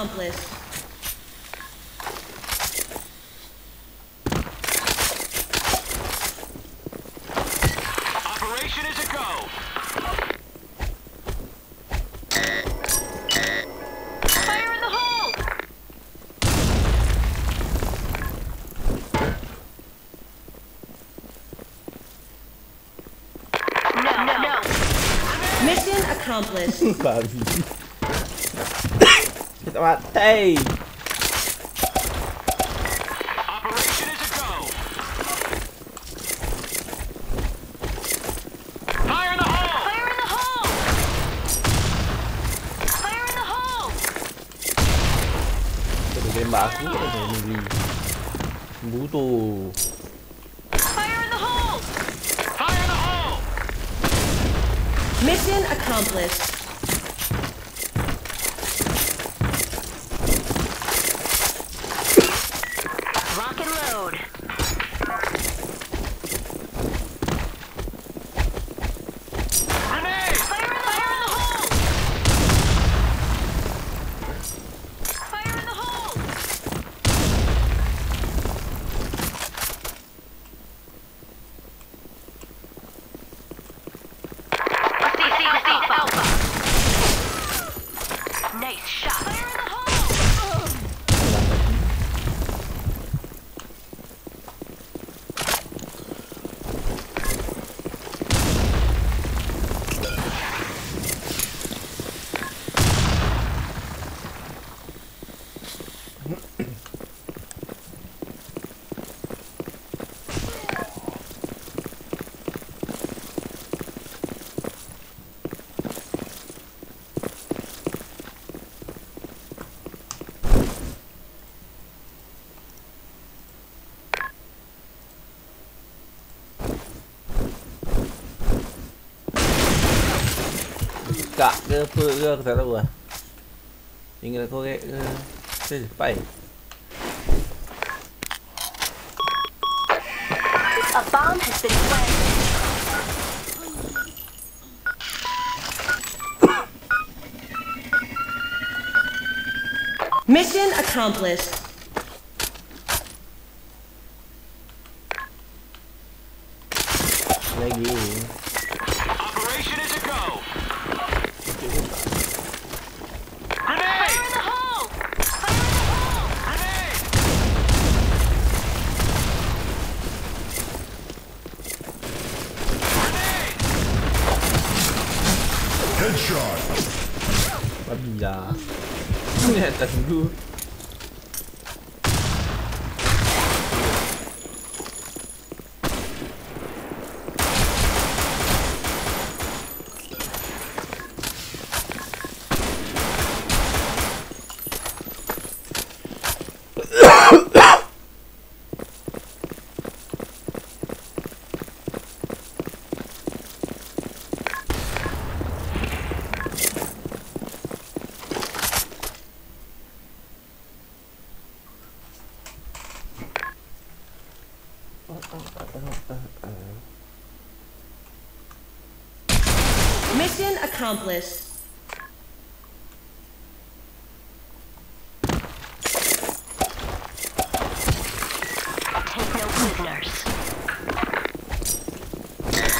accomplice. Operation is a go. Fire in the hole! No, no, no. Mission accomplished. babi kita Operation is a go. Fire in the hole. Fire in the hole! Fire in the hole! Kita tembak aku kan sendiri Butuh Fire in the hole! Fire in the hole. Mission accomplished. Rock and load. Kak ke apa ke aku tak tahu lah Tinggal korek ke Saya A bomb has been planted. Mission accomplished. Lagi Operation is a go. Headshot. Babi lah Ni atas dulu accomplished. Take no prisoners.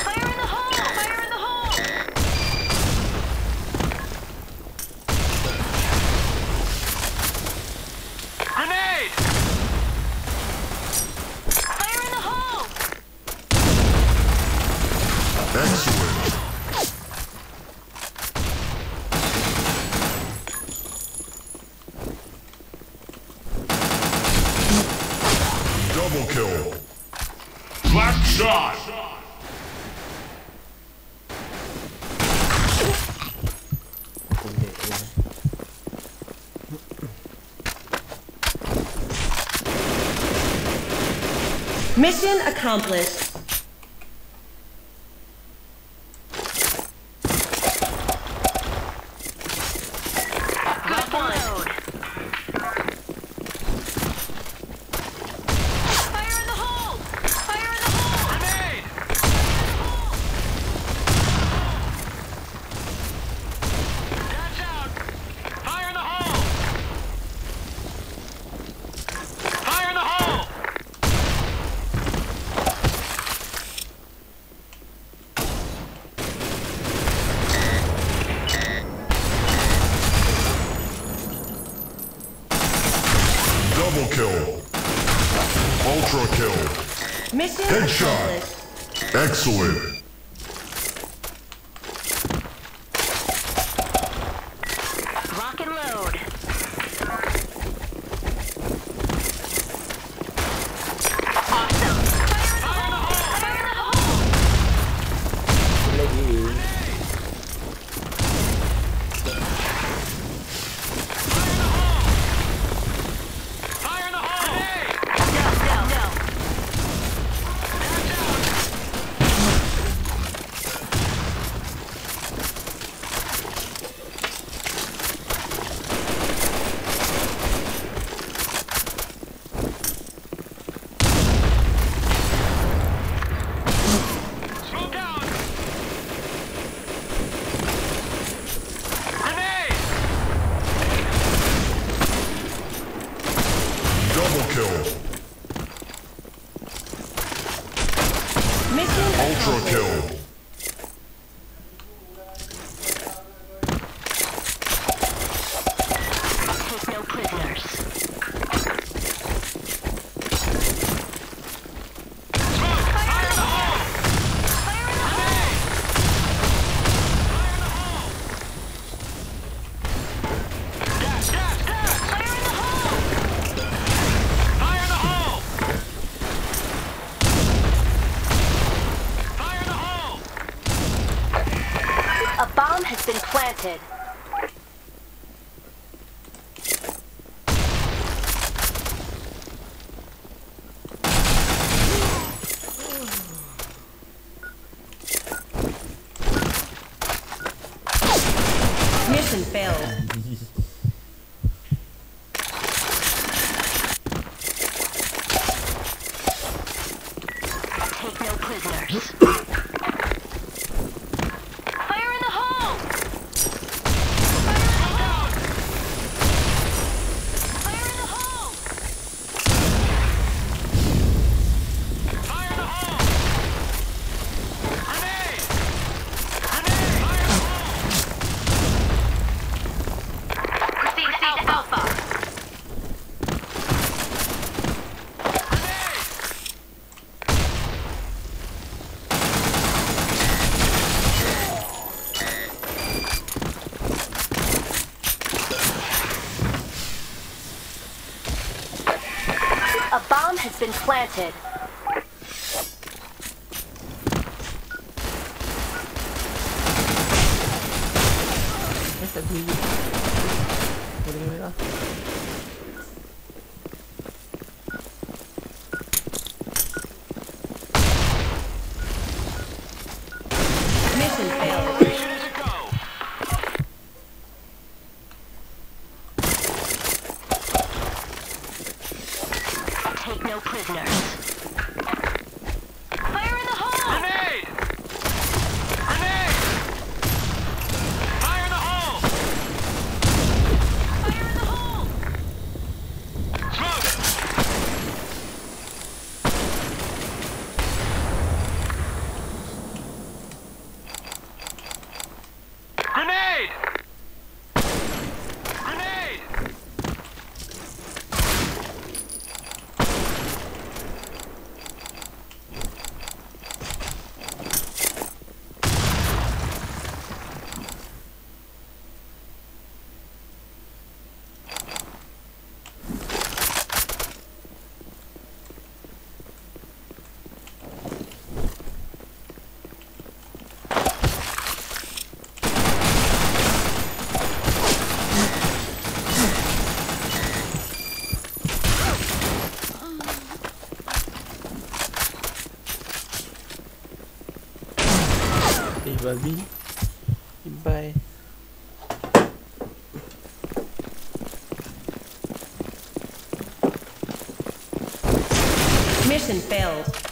Fire in the hole! Fire in the hole! Grenade. Fire in the hole! Excellent. Mission accomplished. Double kill. Ultra kill. Mission Headshot. Excellent. Ultra kill. detected. Mission failed. been planted. Bye. Mission failed.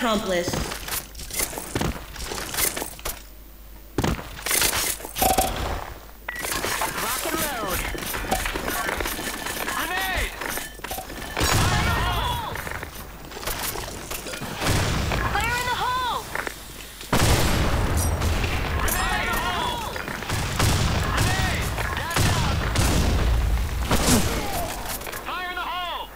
Accomplished. Rock and load. Grenade! Fire in the hole! Grenade! Grenade! Gas out! Fire in the hole!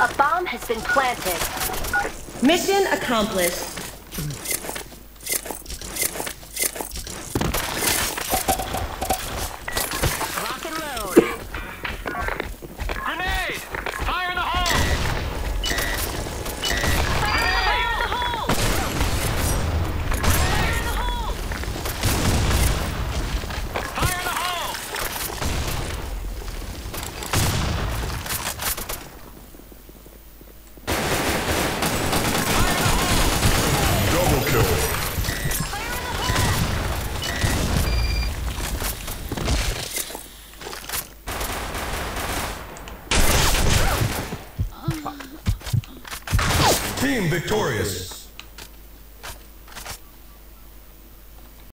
A bomb has been planted. Mission accomplished. Victorious.